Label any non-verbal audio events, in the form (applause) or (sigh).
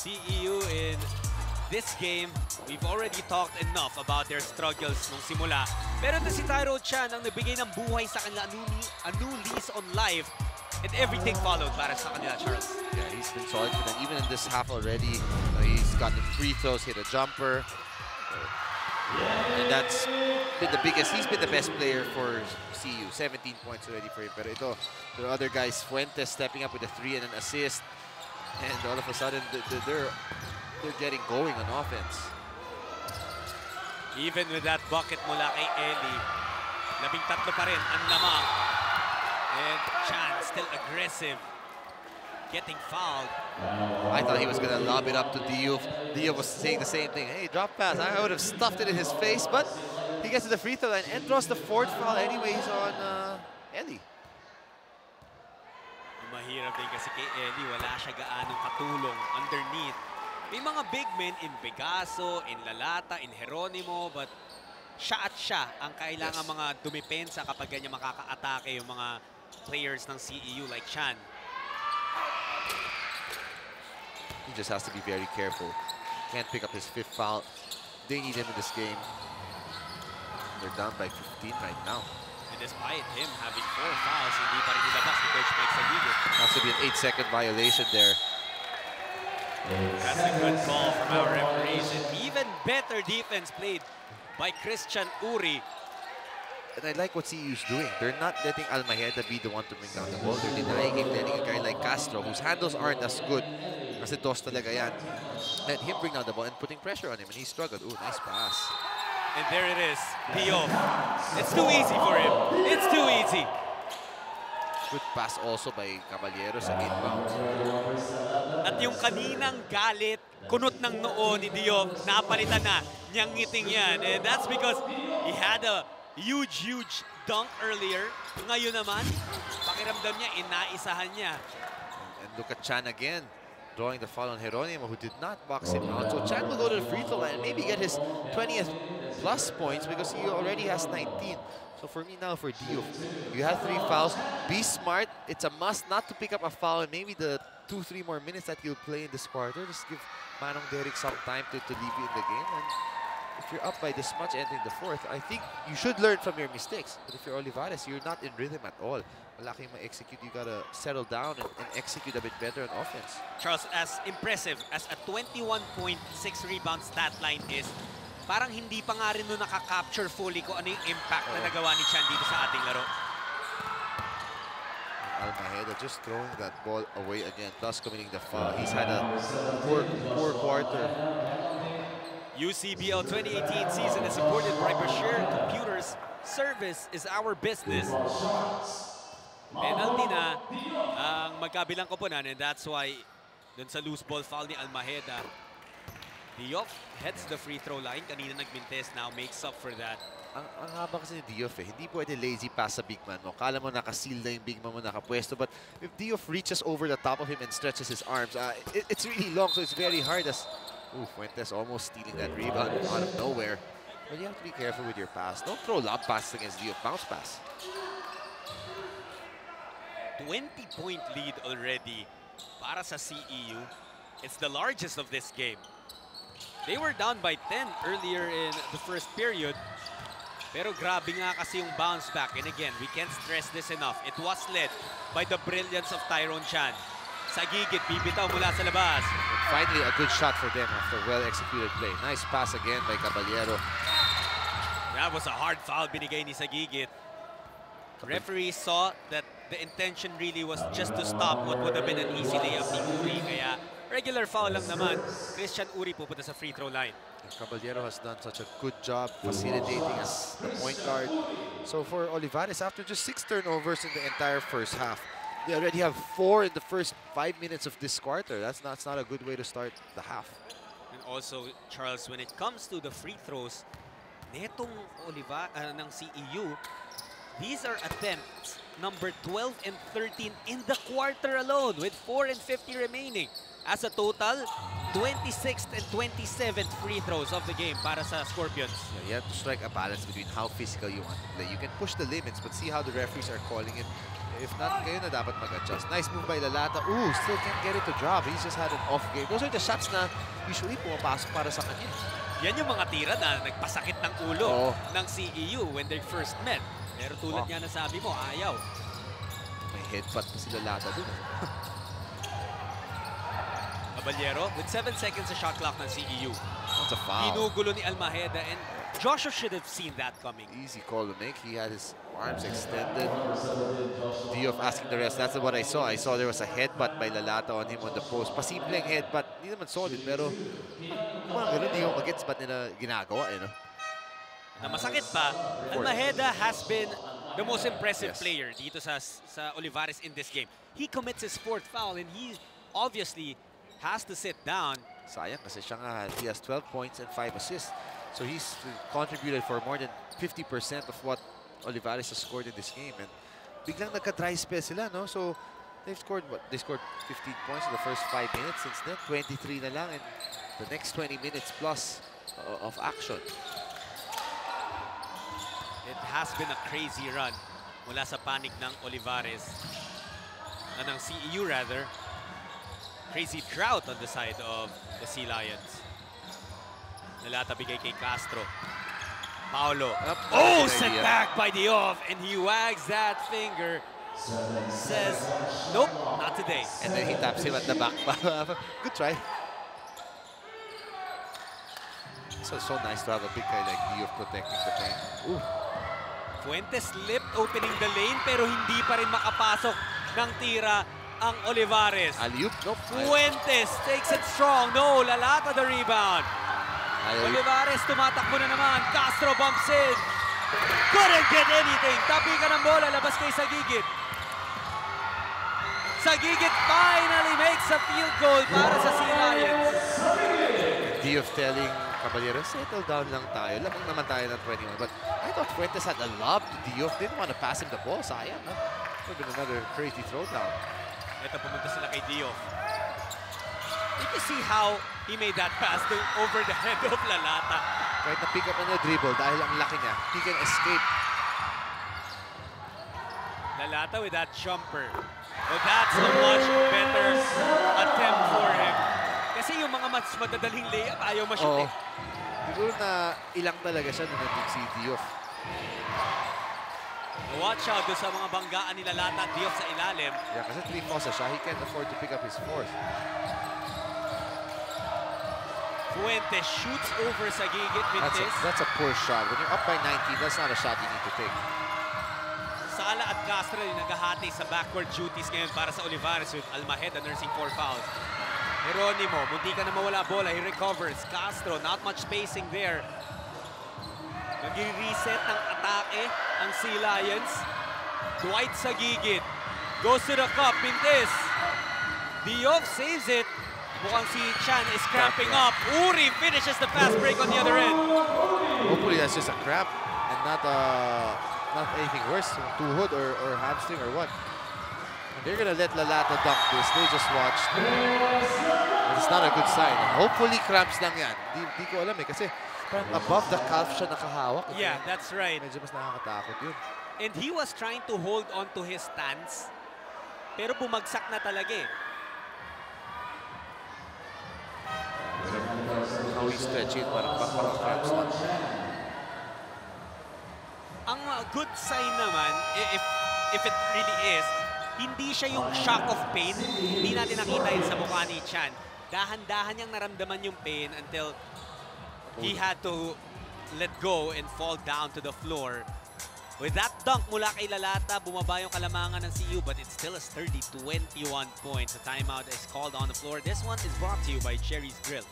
CEU in this game, we've already talked enough about their struggles nung simula. Pero ito si Tyro Chan ang nagbigay ng buhay sa kanila, a new, a new lease on life. And everything followed para sa kanila, Charles. Yeah, he's been solid for them. Even in this half already, uh, he's gotten free throws, hit a jumper. And that's been the biggest. He's been the best player for CU. 17 points already for him. Pero ito, are other guys. Fuentes stepping up with a three and an assist. And all of a sudden, th- th- they're they're getting going on offense. Even with that bucket mula kay Eli, labing tatlo pa rin ang lamang. And Chan still aggressive, getting fouled. I thought he was going to lob it up to Diouf. Diouf was saying the same thing. Hey, drop pass. I would have stuffed it in his face, but he gets to the free throw line and draws the fourth foul anyways on uh, Eli. Mahirap din kasi kay Eli, wala siya gaanong katulong underneath. May mga big men in Pegaso, in Lalata, in Jeronimo, but siya at siya ang kailangan Yes. mga dumipensa kapag ganyan makaka-atake yung mga players ng CEU like Chan. He just has to be very careful. Can't pick up his fifth foul. They need him in this game. They're down by 15 right now. Despite him having four fouls, hindi pa rin nilabas ni Coach Mike Sagudo. Has to be an eight-second violation there. That's a good call from our referees. And even better defense played by Christian Uri. And I like what CU's doing. They're not letting Almaheda be the one to bring down the ball. They're denying him, letting a guy like Castro, whose handles aren't as good, as kasi dos talaga yan, let him bring down the ball and putting pressure on him. And he struggled. Ooh, nice pass. And there it is, Diop. It's too easy for him. It's too easy. Good pass also by Caballero sa inbound. At yung kaninang galit, kunot ng noo ni Diop, napalitan na niyang ngiting yan. And that's because he had a huge, huge dunk earlier. Ngayon naman, pakiramdam niya, inaisahan niya. And look at Chan again, drawing the foul on Jeronimo, who did not box oh, him out. So Chan will go to the free throw line and maybe get his 20th plus points because he already has 19. So for me now, for Diouf, you have three fouls. Be smart. It's a must not to pick up a foul and maybe the two, three more minutes that you'll play in this quarter. Just give Manong Derek some time to, to leave you in the game. And if you're up by this much entering the fourth, I think you should learn from your mistakes. But if you're Olivares, you're not in rhythm at all. Wala kayong ma-execute. You gotta settle down and, and execute a bit better on offense. Charles, as impressive as a 21.6 rebound stat line is, parang hindi pa nga rin nun nakaka-capture fully kung ano yung impact na Oo. nagawa ni Chan dito sa ating laro. Almaheda just throwing that ball away again, thus committing the foul. He's had a poor, poor quarter. UCBL 2018 season is supported by Bashir Computers. Service is our business. Penalty na ang magkabilang koponan and that's why dun sa loose ball foul ni Almaheda. Diop heads the free throw line. Kanina nagmintes, now makes up for that. Ang, ang haba kasi ni Diouf eh. Hindi pwede lazy pass sa big man mo. Kala mo nakaseal na yung big man mo nakapwesto. But if Diouf reaches over the top of him and stretches his arms, uh, it- it's really long, so it's very hard as... Ooh, Fuentes almost stealing that rebound out of nowhere. But you have to be careful with your pass. Don't throw lob passes against Diouf. Bounce pass. 20-point lead already para sa CEU. It's the largest of this game. They were down by 10 earlier in the first period. Pero grabe nga kasi yung bounce back. And again, we can't stress this enough. It was led by the brilliance of Tyrone Chan. Sa gigit, bibitaw mula sa labas. Finally, a good shot for them after well-executed play. Nice pass again by Caballero. That was a hard foul binigay ni Sagigit. Referee saw that the intention really was just to stop what would have been an easy layup ni Uri. Kaya regular foul lang naman. Christian Uri pupunta sa free throw line. And Caballero has done such a good job facilitating as the point guard. So for Olivares, after just six turnovers in the entire first half, they already have four in the first five minutes of this quarter. That's not, that's not a good way to start the half. And also, Charles, when it comes to the free throws, netong Oliva uh, ng CEU, these are attempts number 12 and 13 in the quarter alone with 4 and 50 remaining. As a total, 26th and 27th free throws of the game para sa Scorpions. Yeah, you have to strike a balance between how physical you want to play. You can push the limits, but see how the referees are calling it. If not, kayo na dapat mag-adjust. Nice move by Lalata. Ooh, still can't get it to drop. He's just had an off game. Those are the shots na usually pumapasok para sa kanya. Yan yung mga tira na nagpasakit ng ulo Oo. ng CEU when they first met. Pero tulad Oh. nga na sabi mo, ayaw. May headbutt pa si Lalata dun. eh. (laughs) Caballero with 7 seconds sa shot clock ng CEU. That's a foul. Ginugulo ni Almaheda and Joshua should have seen that coming. Easy call to make. He had his arms extended. Diouf asking the rest. That's what I saw. I saw there was a headbutt by Lalata on him on the post. Pasimpleng headbutt. Hindi naman solid, pero mga ganun, hindi ko magets ba't nila ginagawa, eh, no? Na masakit pa, Almaheda has been the most impressive Yes. player dito sa sa Olivares in this game. He commits his fourth foul and he obviously has to sit down. Sayang kasi siya nga, he has 12 points and 5 assists. So he's contributed for more than 50% of what Olivares has scored in this game. And biglang nagka-dry spell sila, no? So they've scored, what? They scored 15 points in the first 5 minutes. Since then, 23 na lang. And the next 20 minutes plus uh, of action. It has been a crazy run mula sa panig ng Olivares. Na ng CEU rather. Crazy drought on the side of the Sea Lions. Nalata bigay kay Castro. Paolo. Oh, set idea. back by the off, and he wags that finger. Says, nope, not today. And then he taps him at the back. (laughs) Good try. So, so nice to have a big guy like you protecting the paint. Ooh. Fuentes slipped opening the lane pero hindi pa rin makapasok ng tira ang Olivares. Alley-oop? Nope. Fuentes takes it strong. No, lalata the rebound. Olivares tumatakbo na naman. Castro bumps in. Couldn't get anything. Tapi ka ng bola. Labas kay Sagigit. Sagigit finally makes a field goal para sa Sea Lions. Diouf telling Caballero, settle down lang tayo. Lamang naman tayo ng 21. But I thought Fuentes had a lob to Diouf. Didn't want to pass him the ball. Sayang, no? Could have been another crazy throwdown. Ito pumunta sila kay Diouf. Did you see how he made that pass to over the head of Lalata? Kahit na-pick up na dribble dahil ang laki niya, he can escape. Lalata with that jumper. Well, that's a much better attempt for him. Kasi yung mga mas madadaling layup, ayaw ma-shoot Oo. eh. Siguro na ilang talaga siya nung nandun si Diouf. Watch out doon sa mga banggaan ni Lalata at Diouf sa ilalim. Yeah, kasi three fouls na siya. He can't afford to pick up his fourth. Fuentes shoots over sa gigit That's a, Mintes. that's a poor shot. When you're up by 19, that's not a shot you need to take. Sala at Castro yung naghahati sa backward duties ngayon para sa Olivares with Almaheda nursing four fouls. Jeronimo, munti ka na mawala bola. He recovers. Castro, not much spacing there. Nag-reset ng atake ang Sea Lions. Dwight sa gigit. Goes to the cup. Pintes. Diouf saves it. Mukhang si Chan is cramping up. Uri finishes the fast break on the other end. Hopefully that's just a crap and not uh, not anything worse, tuhod or, or hamstring or what. They're gonna let Lalata dunk this. They just watched. And it's not a good sign. Hopefully cramps lang yan. Di, di ko alam eh kasi parang above the calf siya nakahawak. Yeah, that's right. Medyo mas nakakatakot yun. And he was trying to hold on to his stance. Pero bumagsak na talaga eh. Stretch it, parang, parang cramps lang. Ang uh, good sign naman, if, if it really is, hindi siya yung shock of pain. Hindi natin nakita yun sa mukha ni Chan. Dahan-dahan niyang naramdaman yung pain until he had to let go and fall down to the floor. With that dunk mula kay Lalata, bumaba yung kalamangan ng CU but it's still a sturdy 21 points. The timeout is called on the floor. This one is brought to you by Cherry's Grill.